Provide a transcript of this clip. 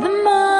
The moon.